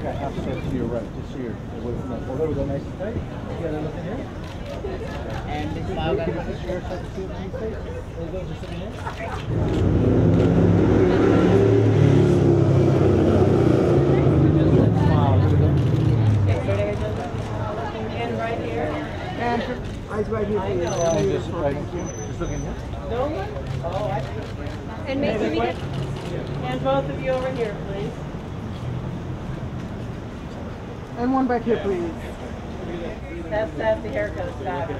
half step to your right, just here, away from that. Hold it, we go nice and tight. Together, look in here. And the Keep smile it got this here, so I can see it nice and tight. There you go, just in here. Just that smile, here we go. And right here. And eyes right here. please. Yeah, and just right just look in here. No one? Oh, I see. And make sure we get And both of you over here, please. And one back here, please. That's, that's the haircut, stop.